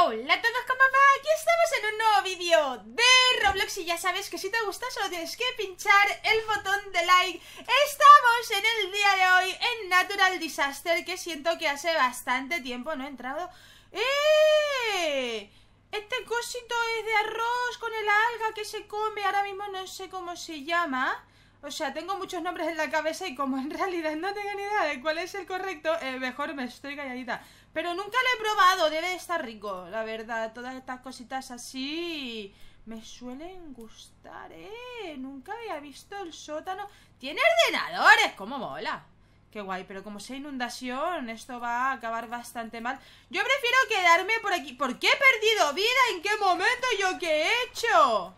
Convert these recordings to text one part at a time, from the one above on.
Hola a todos, ¿cómo va? Aquí estamos en un nuevo vídeo de Roblox y ya sabes que si te gusta solo tienes que pinchar el botón de like Estamos en el día de hoy en Natural Disaster que siento que hace bastante tiempo no he entrado ¡Eh! Este cosito es de arroz con el alga que se come, ahora mismo no sé cómo se llama o sea, tengo muchos nombres en la cabeza y como en realidad no tengo ni idea de cuál es el correcto, eh, mejor me estoy calladita. Pero nunca lo he probado, debe estar rico, la verdad. Todas estas cositas así me suelen gustar, ¿eh? Nunca había visto el sótano. ¡Tiene ordenadores! ¡Cómo mola! Qué guay, pero como sea inundación, esto va a acabar bastante mal. Yo prefiero quedarme por aquí. ¿Por qué he perdido vida? ¿En qué momento? ¿Yo qué he hecho?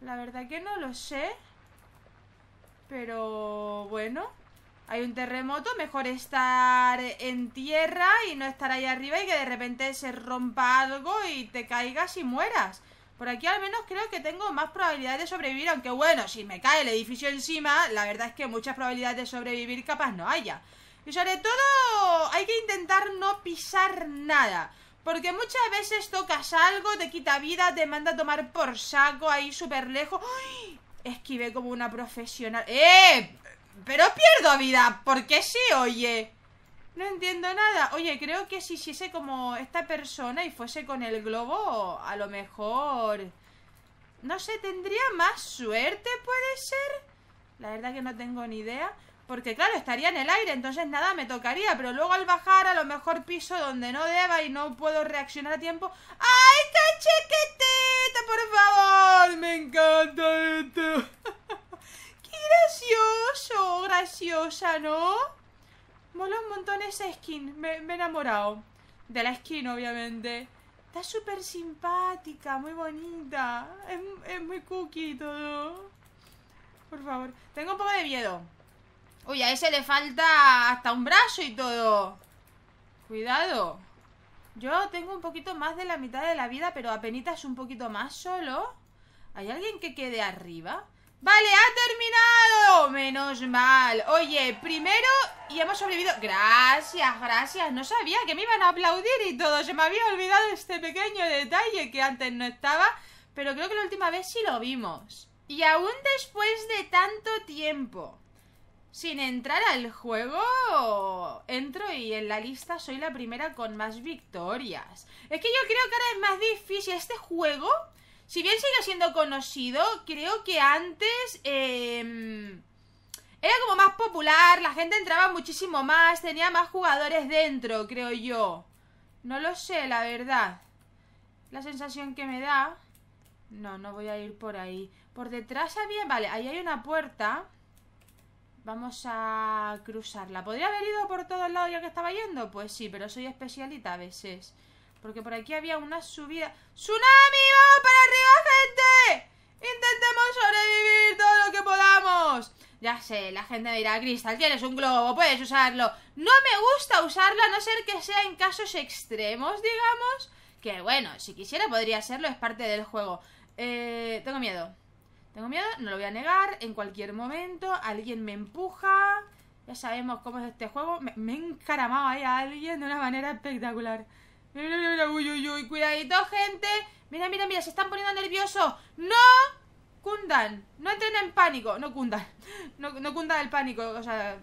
La verdad que no lo sé. Pero bueno, hay un terremoto, mejor estar en tierra y no estar ahí arriba y que de repente se rompa algo y te caigas y mueras. Por aquí al menos creo que tengo más probabilidad de sobrevivir, aunque bueno, si me cae el edificio encima, la verdad es que muchas probabilidades de sobrevivir capaz no haya. Y sobre todo hay que intentar no pisar nada. Porque muchas veces tocas algo, te quita vida, te manda a tomar por saco ahí súper lejos. ¡Ay! Esquivé como una profesional. ¡Eh! Pero pierdo vida. ¿Por qué sí, oye? No entiendo nada. Oye, creo que si hiciese como esta persona y fuese con el globo, a lo mejor... No sé, ¿tendría más suerte, puede ser? La verdad que no tengo ni idea. Porque claro, estaría en el aire, entonces nada me tocaría. Pero luego al bajar a lo mejor piso donde no deba y no puedo reaccionar a tiempo. ¡Ay, cachequeteta, por favor! Me encanta esto. ¡Qué gracioso! Graciosa, ¿no? Mola un montón esa skin. Me, me he enamorado. De la skin, obviamente. Está súper simpática, muy bonita. Es, es muy cookie todo. Por favor. Tengo un poco de miedo. Uy, a ese le falta hasta un brazo y todo. Cuidado. Yo tengo un poquito más de la mitad de la vida, pero apenas un poquito más solo. ¿Hay alguien que quede arriba? ¡Vale, ha terminado! Menos mal. Oye, primero y hemos sobrevivido. Gracias, gracias. No sabía que me iban a aplaudir y todo. Se me había olvidado este pequeño detalle que antes no estaba. Pero creo que la última vez sí lo vimos. Y aún después de tanto tiempo sin entrar al juego, entro y en la lista soy la primera con más victorias. Es que yo creo que ahora es más difícil. Este juego, si bien sigue siendo conocido, creo que antes eh, era como más popular, la gente entraba muchísimo más, tenía más jugadores dentro, creo yo. No lo sé, la verdad. La sensación que me da... No, no voy a ir por ahí. Por detrás había... Vale, ahí hay una puerta... Vamos a cruzarla. ¿Podría haber ido por todos lados ya que estaba yendo? Pues sí, pero soy especialita a veces. Porque por aquí había una subida. ¡Tsunami! ¡Vamos para arriba, gente! Intentemos sobrevivir todo lo que podamos. Ya sé, la gente dirá, Cristal, tienes un globo, puedes usarlo. No me gusta usarlo a no ser que sea en casos extremos, digamos. Que bueno, si quisiera podría serlo, es parte del juego. Eh, tengo miedo. Tengo miedo, no lo voy a negar. En cualquier momento alguien me empuja. Ya sabemos cómo es este juego. Me, me he encaramado ahí a alguien de una manera espectacular. Mira, mira, uy, uy, uy. Cuidadito, gente. Mira, mira, mira. Se están poniendo nerviosos. ¡No! Cundan. No entren en pánico. No cundan. No, no el pánico. O sea,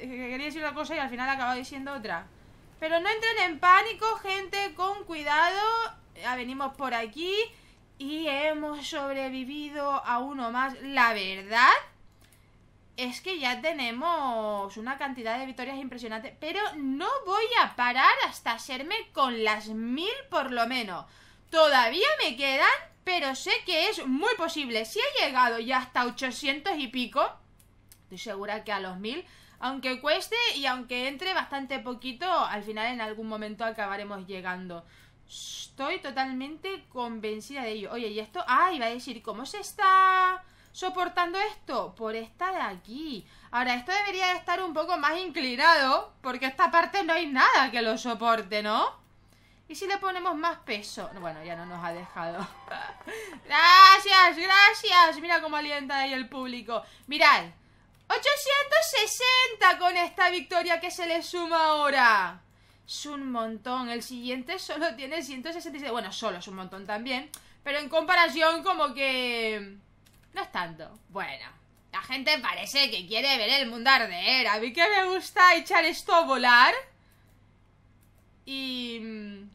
quería decir una cosa y al final acabo diciendo otra. Pero no entren en pánico, gente. Con cuidado. Ya venimos por aquí. Y hemos sobrevivido a uno más. La verdad es que ya tenemos una cantidad de victorias impresionante. Pero no voy a parar hasta hacerme con las mil por lo menos. Todavía me quedan, pero sé que es muy posible. Si he llegado ya hasta 800 y pico, estoy segura que a los mil... Aunque cueste y aunque entre bastante poquito, al final en algún momento acabaremos llegando. Estoy totalmente convencida de ello. Oye, y esto... Ah, iba a decir, ¿cómo se está soportando esto? Por esta de aquí. Ahora, esto debería de estar un poco más inclinado, porque esta parte no hay nada que lo soporte, ¿no? ¿Y si le ponemos más peso? Bueno, ya no nos ha dejado. gracias, gracias. Mira cómo alienta ahí el público. Mirad. 860 con esta victoria que se le suma ahora. Es un montón. El siguiente solo tiene 167. Bueno, solo es un montón también. Pero en comparación como que... No es tanto. Bueno. La gente parece que quiere ver el mundo arder. A mí que me gusta echar esto a volar. Y... Mm,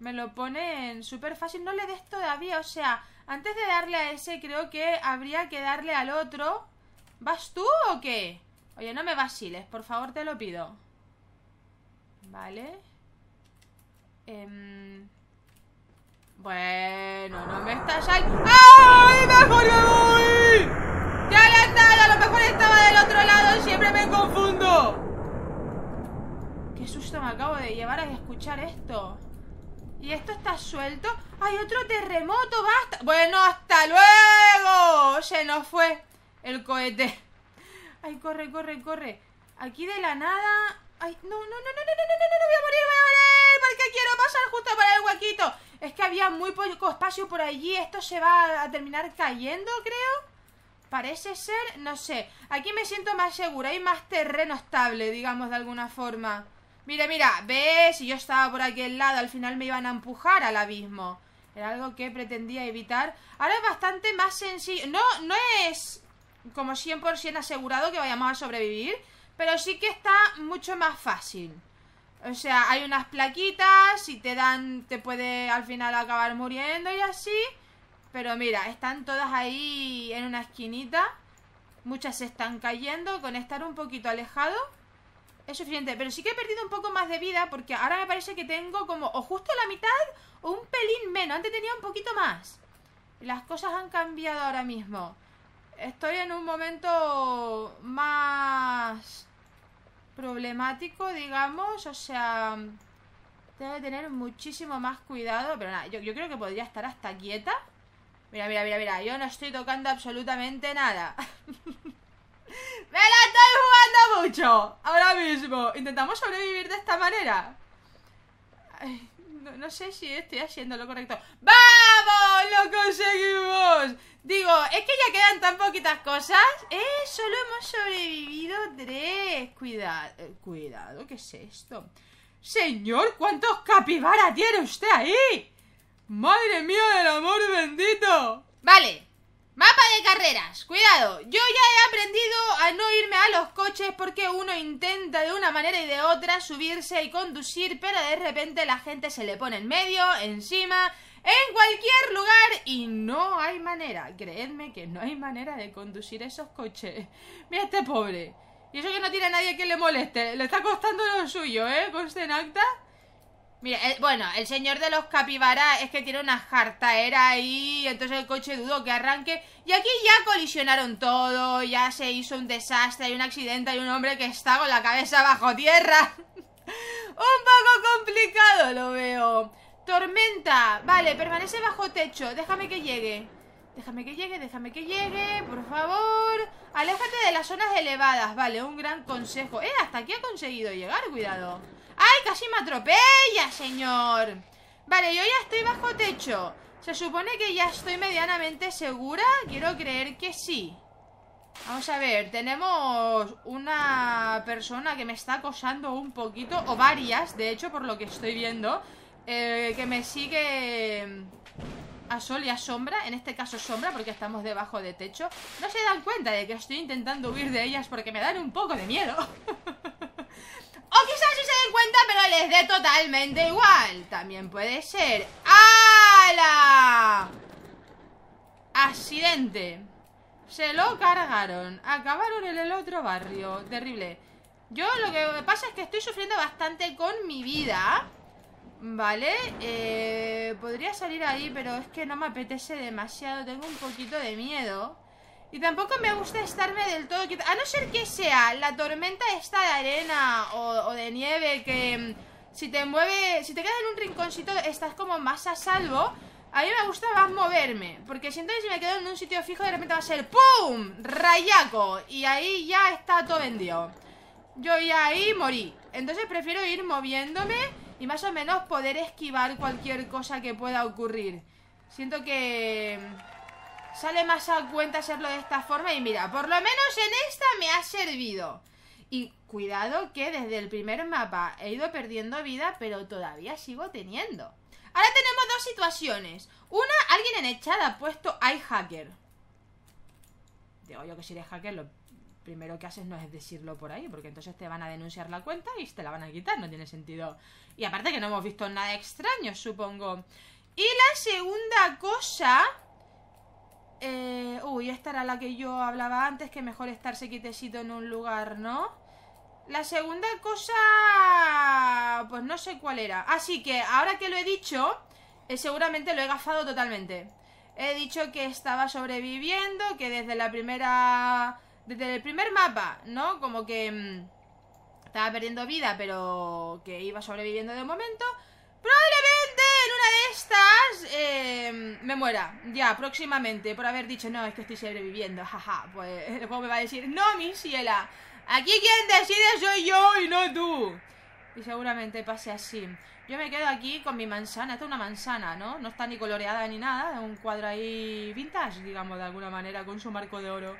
me lo ponen súper fácil. No le des todavía. O sea, antes de darle a ese creo que habría que darle al otro. ¿Vas tú o qué? Oye, no me vaciles. Por favor, te lo pido. Vale. Eh... Bueno, no me ahí. ¡Ay! ¡Mejor me voy! ¡Ya han dado! A lo mejor estaba del otro lado. Siempre me confundo. Qué susto me acabo de llevar a escuchar esto. ¿Y esto está suelto? ¡Hay otro terremoto! ¡Basta! Bueno, hasta luego. Se nos fue el cohete. Ay, corre, corre, corre. Aquí de la nada... Ay, no, no, no, no, no, no, no, no, no, voy a morir, voy a morir. Porque quiero pasar justo por el huequito. Es que había muy poco espacio por allí. Esto se va a terminar cayendo, creo. Parece ser, no sé. Aquí me siento más segura. Hay más terreno estable, digamos, de alguna forma. Mira, mira, ves, si yo estaba por aquel lado, al final me iban a empujar al abismo. Era algo que pretendía evitar. Ahora es bastante más sencillo. No, no es como 100% asegurado que vayamos a sobrevivir, pero sí que está mucho más fácil. O sea, hay unas plaquitas y te dan, te puede al final acabar muriendo y así. Pero mira, están todas ahí en una esquinita. Muchas se están cayendo. Con estar un poquito alejado es suficiente. Pero sí que he perdido un poco más de vida porque ahora me parece que tengo como o justo la mitad o un pelín menos. Antes tenía un poquito más. Las cosas han cambiado ahora mismo. Estoy en un momento más problemático, digamos, o sea, que tener muchísimo más cuidado, pero nada, yo, creo que podría estar hasta quieta. Mira, mira, mira, mira, yo no estoy tocando absolutamente nada. ¡Me la estoy jugando mucho! Ahora mismo. ¿Intentamos sobrevivir de esta manera? No, sé si estoy haciendo lo correcto. ¡Vamos! ¡Lo conseguimos! Digo, es que ya quedan tan poquitas cosas. Eh, solo hemos sobrevivido tres. Cuidado, eh, cuidado, ¿qué es esto? Señor, ¿cuántos capibaras tiene usted ahí? ¡Madre mía del amor bendito! Vale, mapa de carreras. Cuidado, yo ya he aprendido a no irme a los coches porque uno intenta de una manera y de otra subirse y conducir, pero de repente la gente se le pone en medio, encima en cualquier lugar y no hay manera, creedme que no hay manera de conducir esos coches. Mira este pobre. Y eso que no tiene a nadie que le moleste. Le está costando lo suyo, ¿eh? Conste acta. Mira, bueno, el señor de los capibaras es que tiene una jartaera ahí, entonces el coche dudo que arranque. Y aquí ya colisionaron todo, ya se hizo un desastre, hay un accidente, hay un hombre que está con la cabeza bajo tierra. un poco complicado lo veo. Tormenta. Vale, permanece bajo techo. Déjame que llegue. Déjame que llegue, déjame que llegue, por favor. Aléjate de las zonas elevadas. Vale, un gran consejo. Eh, hasta aquí ha conseguido llegar, cuidado. ¡Ay, casi me atropella, señor! Vale, yo ya estoy bajo techo. Se supone que ya estoy medianamente segura. Quiero creer que sí. Vamos a ver, tenemos una persona que me está acosando un poquito, o varias, de hecho, por lo que estoy viendo. Eh, que me sigue a sol y a sombra, en este caso sombra porque estamos debajo de techo, no se dan cuenta de que estoy intentando huir de ellas porque me dan un poco de miedo. o den pero les dé totalmente igual. También puede ser. ¡Hala! Accidente. Se lo cargaron. Acabaron en el otro barrio. Terrible. Yo lo que pasa es que estoy sufriendo bastante con mi vida. Vale, eh, podría salir ahí, pero es que no me apetece demasiado, tengo un poquito de miedo. Y tampoco me gusta estarme del todo a no ser que sea la tormenta esta de arena o, de nieve que mm, si te mueve, si te quedas en un rinconcito estás como más a salvo. A mí me gusta más moverme, porque siento que si me quedo en un sitio fijo de repente va a ser ¡PUM! Rayaco. Y ahí ya está todo vendido. Yo ya ahí morí. Entonces prefiero ir moviéndome y más o menos poder esquivar cualquier cosa que pueda ocurrir. Siento que sale más a cuenta hacerlo de esta forma y mira, por lo menos en esta me ha servido. Y cuidado que desde el primer mapa he ido perdiendo vida, pero todavía sigo teniendo. Ahora tenemos dos situaciones. Una, alguien en el chat ha puesto iHacker. Digo yo que si eres hacker, lo primero que haces no es decirlo por ahí, porque entonces te van a denunciar la cuenta y te la van a quitar, no tiene sentido. Y aparte que no hemos visto nada extraño, supongo. Y la segunda cosa... Eh, uy, esta era la que yo hablaba antes, que mejor estarse quitecito en un lugar, ¿no? La segunda cosa... Pues no sé cuál era. Así que ahora que lo he dicho, eh, seguramente lo he gafado totalmente. He dicho que estaba sobreviviendo, que desde la primera... Desde el primer mapa, ¿no? Como que... Mm, estaba perdiendo vida, pero que iba sobreviviendo de momento. Probablemente en una de estas eh, me muera, ya, próximamente, por haber dicho, no, es que estoy sobreviviendo, jaja, pues el juego me va a decir, no, mi ciela, aquí quien decide soy yo y no tú. Y seguramente pase así. Yo me quedo aquí con mi manzana, esta es una manzana, ¿no? No está ni coloreada ni nada, un cuadro ahí vintage, digamos, de alguna manera, con su marco de oro.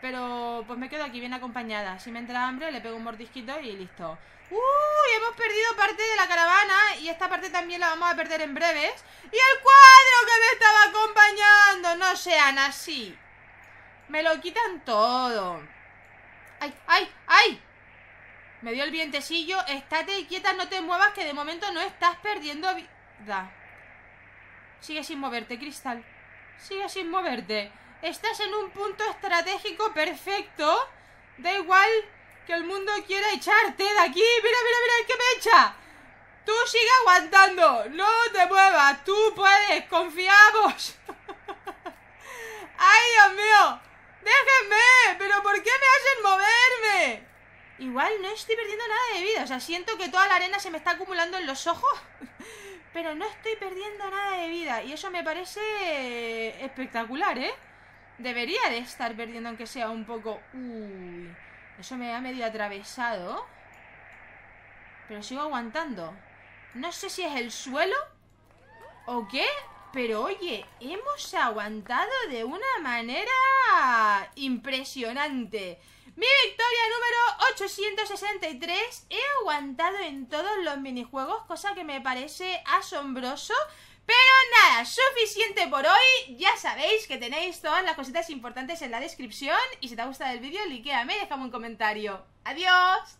Pero pues me quedo aquí bien acompañada. Si me entra hambre, le pego un mordisquito y listo. ¡Uy! Hemos perdido parte de la caravana y esta parte también la vamos a perder en breves. ¡Y el cuadro que me estaba acompañando! No sean así. Me lo quitan todo. ¡Ay, ay, ay! Me dio el vientecillo. Estate quieta, no te muevas, que de momento no estás perdiendo vida. Sigue sin moverte, Cristal. Sigue sin moverte. Estás en un punto estratégico perfecto. Da igual que el mundo quiera echarte de aquí. Mira, mira, mira, el que me echa. Tú sigue aguantando. No te muevas. Tú puedes. Confiamos. ¡Ay, Dios mío! ¡Déjenme! ¿Pero por qué me hacen moverme? Igual no estoy perdiendo nada de vida. O sea, siento que toda la arena se me está acumulando en los ojos. Pero no estoy perdiendo nada de vida. Y eso me parece espectacular, ¿eh? Debería de estar perdiendo aunque sea un poco... Uy, eso me ha medio atravesado. Pero sigo aguantando. No sé si es el suelo o qué, pero oye, hemos aguantado de una manera impresionante. Mi victoria número 863. He aguantado en todos los minijuegos, cosa que me parece asombroso. Pero nada, suficiente por hoy. Ya sabéis que tenéis todas las cositas importantes en la descripción. Y si te ha gustado el vídeo, likéame y déjame un comentario. ¡Adiós!